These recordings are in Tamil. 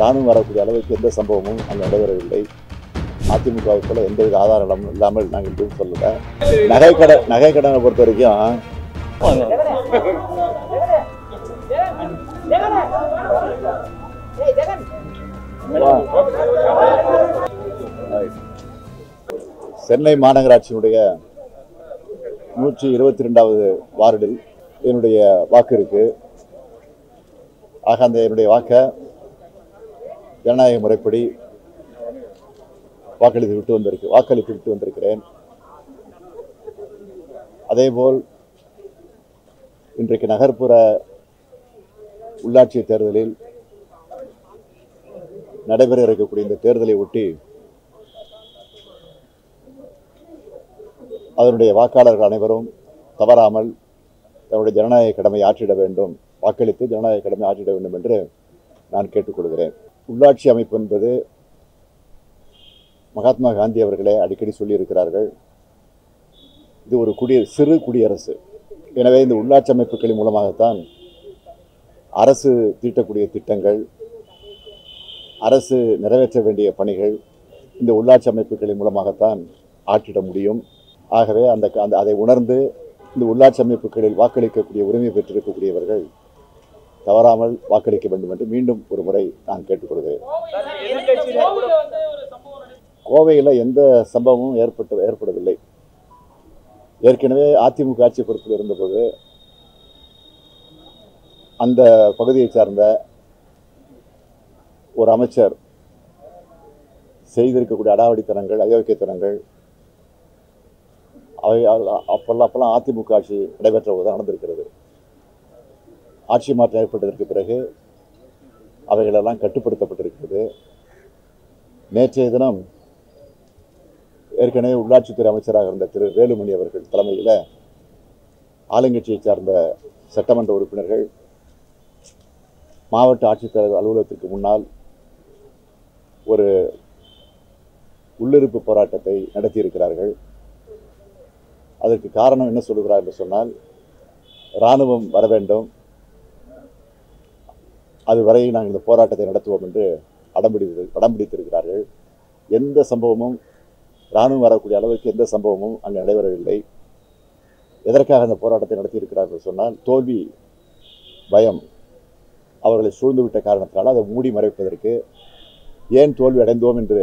ராணுவம் வரக்கூடிய அளவுக்கு எந்த சம்பவமும் அங்கே நடைபெறவில்லை. அதிமுகவை போல எந்தவித ஆதாரம் இல்லாமல் நாங்கள் எதுவும் சொல்லல. நகை கடை நகை கடனை பொறுத்த வரைக்கும் சென்னை மாநகராட்சியினுடைய நூற்றி இருபத்தி ரெண்டாவது வார்டில் என்னுடைய வாக்கு இருக்கு. ஆக அந்த என்னுடைய வாக்கை ஜனநாயக முறைப்படி வாக்களித்து விட்டு வந்திருக்கு வாக்களித்து விட்டு வந்திருக்கிறேன். அதேபோல் இன்றைக்கு நகர்ப்புற உள்ளாட்சி தேர்தலில் நடைபெற இருக்கக்கூடிய இந்த தேர்தலை ஒட்டி அதனுடைய வாக்காளர்கள் அனைவரும் தவறாமல் தன்னுடைய ஜனநாயக கடமை ஆற்றிட வேண்டும். வாக்களித்து ஜனநாயக கடமை ஆற்றிட வேண்டும் என்று நான் கேட்டுக்கொள்கிறேன். உள்ளாட்சி அமைப்பு என்பது மகாத்மா காந்தி அவர்களே அடிக்கடி சொல்லியிருக்கிறார்கள். இது ஒரு குடிய சிறு குடியரசு. எனவே இந்த உள்ளாட்சி அமைப்புகளின் மூலமாகத்தான் அரசு தீட்டக்கூடிய திட்டங்கள் அரசு நிறைவேற்ற வேண்டிய பணிகள் இந்த உள்ளாட்சி அமைப்புகளின் மூலமாகத்தான் ஆற்றிட முடியும். ஆகவே அந்த அந்த அதை உணர்ந்து இந்த உள்ளாட்சி அமைப்புகளில் வாக்களிக்கக்கூடிய உரிமை பெற்றிருக்கக்கூடியவர்கள் தவறாமல் வாக்களிக்க வேண்டும் என்று மீண்டும் ஒரு முறை நான் கேட்டுக்கொள்கிறேன். கோவையில் எந்த சம்பவமும் ஏற்பட்டு ஏற்படவில்லை. ஏற்கனவே அதிமுக ஆட்சி பொறுப்பில் இருந்தபோது அந்த பகுதியை சார்ந்த ஒரு அமைச்சர் செய்திருக்கக்கூடிய அடாவடித்தனங்கள் அயோக்கியத்தனங்கள் அவை அப்பெல்லாம் அப்பெல்லாம் அதிமுக ஆட்சி நடைபெற்ற போது நடந்திருக்கிறது. ஆட்சி மாற்றம் ஏற்பட்டதற்கு பிறகு அவைகளெல்லாம் கட்டுப்படுத்தப்பட்டிருக்கிறது. நேற்றைய தினம் ஏற்கனவே உள்ளாட்சித்துறை அமைச்சராக இருந்த திரு வேலுமணி அவர்கள் தலைமையில் ஆளுங்கட்சியை சார்ந்த சட்டமன்ற உறுப்பினர்கள் மாவட்ட ஆட்சித்தலைவர் அலுவலகத்திற்கு முன்னால் ஒரு உள்ளிருப்பு போராட்டத்தை நடத்தியிருக்கிறார்கள். அதற்கு காரணம் என்ன சொல்லுகிறார் என்று சொன்னால் இராணுவம் வர வேண்டும். அதுவரை நாங்கள் இந்த போராட்டத்தை நடத்துவோம் என்று அடம்பிடித்து அடம்பிடித்திருக்கிறார்கள் எந்த சம்பவமும் இராணுவம் வரக்கூடிய அளவுக்கு எந்த சம்பவமும் அங்கே நடைபெறவில்லை. எதற்காக அந்த போராட்டத்தை நடத்தியிருக்கிறார்கள் சொன்னால் தோல்வி பயம் அவர்களை சூழ்ந்துவிட்ட காரணத்தினால் அதை மூடி மறைப்பதற்கு ஏன் தோல்வி அடைந்தோம் என்று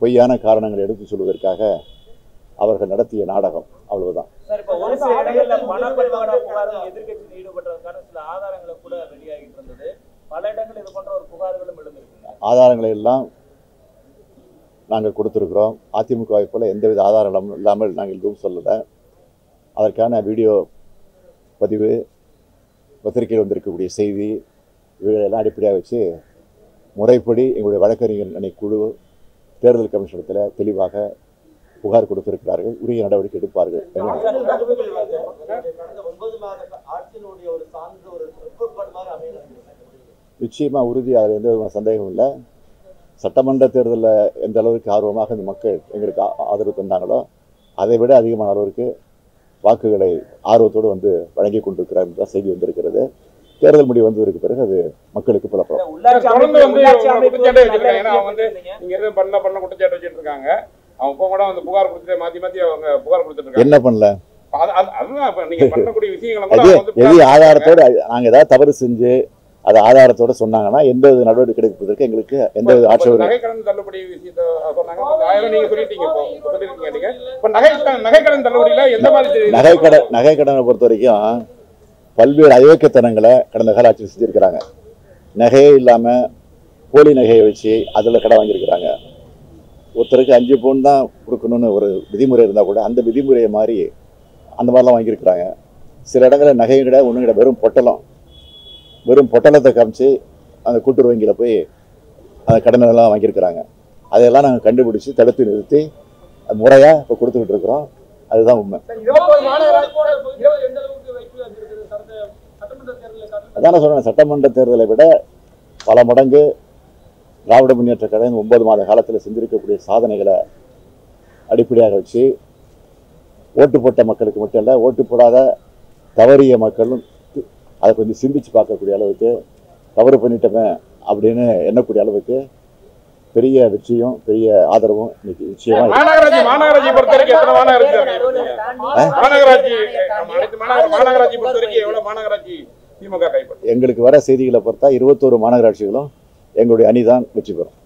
பொய்யான காரணங்களை எடுத்து சொல்வதற்காக அவர்கள் நடத்திய நாடகம். அவ்வளவுதான். சார் இப்ப ஒரு சில இடங்கள்ல பண பரிமாற புகார்கள் எதிர்க்கட்சியில் ஈடுபட்டதற்கான சில ஆதாரங்களை கூட வெளியாகிட்டு இருந்தது. பல இடங்கள் இது போன்ற ஒரு புகார்களும் எழுந்திருக்குங்க. ஆதாரங்களை எல்லாம் நாங்கள் கொடுத்துருக்குறோம். அதிமுகவை போல எந்தவித ஆதாரம் இல்லாமல் நாங்கள் எதுவும் சொல்லலை. அதற்கான வீடியோ பதிவு பத்திரிகையில் வந்திருக்கக்கூடிய செய்தி இவைகளெல்லாம் அடிப்படையாக வச்சு முறைப்படி எங்களுடைய வழக்கறிஞர் அணி குழு தேர்தல் கமிஷனத்தில் தெளிவாக புகார் கொடுத்திருக்கிறார்கள். உரிய நடவடிக்கை எடுப்பார்கள். நிச்சயமாக உறுதி அதில் எந்த விதமான சந்தேகமும் இல்லை. சட்டமன்ற தேர்தலில் எந்த அளவுக்கு ஆர்வமாக இந்த மக்கள் எங்களுக்கு ஆதரவு தந்தாங்களோ அதை விட அதிகமான அளவிற்கு வாக்குகளை ஆர்வத்தோடு வந்து வழங்கி கொண்டிருக்கிறார் என்ற செய்தி வந்திருக்கிறது. தேர்தல் முடிவு வந்ததற்கு பிறகு அது மக்களுக்கு புலப்படும். அவங்க. நீங்க கூட வந்து புகார் கொடுத்துட்டு மாத்தி மாத்தி அவங்க புகார் கொடுத்துட்டு இருக்காங்க. என்ன பண்ணல? நீங்க கூட எது ஆதாரத்தோடு நாங்கள் ஏதாவது தவறு செஞ்சு அதை ஆதாரத்தோட சொன்னாங்கன்னா எந்த வித நடவடிக்கை எடுப்பதற்கு எங்களுக்கு எந்த வித இப்ப ஆட்சேபனை நகை கடன் தள்ளுபடி விஷயத்த சொன்னாங்க. இப்ப ஆயிரம் நீங்க சொல்லிட்டீங்க இப்போ. சொல்லிருக்கீங்க நீங்க. இப்ப நகை கடன் நகை பொறுத்த வரைக்கும் பல்வேறு அயோக்கியத்தனங்களை கடந்த கால ஆட்சியில் செஞ்சுருக்கிறாங்க. நகையே இல்லாமல் போலி நகையை வச்சு அதில் கடன் வாங்கியிருக்கிறாங்க. ஒருத்தருக்கு அஞ்சு பவுன் தான் கொடுக்கணும்னு ஒரு விதிமுறை இருந்தால் கூட அந்த விதிமுறையை மாதிரி அந்த மாதிரிலாம் வாங்கியிருக்கிறாங்க. சில இடங்களில் நகையும் கிடையாது ஒன்றும் கிடையாது வெறும் பொட்டலம். வெறும் பொட்டலத்தை காமிச்சு அந்த கூட்டுறவு வங்கியில் போய் அந்த கடனெல்லாம் வாங்கியிருக்கிறாங்க. அதையெல்லாம் நாங்கள் கண்டுபிடிச்சி தடுத்து நிறுத்தி முறையாக இப்போ கொடுத்துக்கிட்டு இருக்கிறோம். அதுதான் உண்மை. அதான் நான் சொன்னேன் சட்டமன்ற தேர்தலை விட பல மடங்கு திராவிட முன்னேற்ற கழகம் ஒன்பது மாத காலத்தில் செஞ்சிருக்கக்கூடிய சாதனைகளை அடிப்படையாக வச்சு ஓட்டு போட்ட மக்களுக்கு மட்டும் இல்லை ஓட்டு போடாத தவறிய மக்களும் அதை கொஞ்சம் சிந்திச்சு பார்க்கக்கூடிய அளவுக்கு தவறு பண்ணிட்டோமே அப்படின்னு எண்ணக்கூடிய அளவுக்கு பெரிய வெற்றியும் பெரிய ஆதரவும் இன்னைக்கு நிச்சயமா. மாநகராட்சி மாநகராட்சி பொறுத்த வரைக்கும் எத்தனை மாநகராட்சி? கைப்பற்றீங்க மாநகராட்சி. ஆமா, அனைத்து மாநகர மாநகராட்சி பொறுத்த வரைக்கும் எவ்வளவு மாநகராட்சி திமுக கைப்பற்றும் எங்களுக்கு வர செய்திகளை பொறுத்தா இருபத்தோரு மாநகராட்சிகளும் எங்களுடைய அணிதான் வெற்றி பெறும்.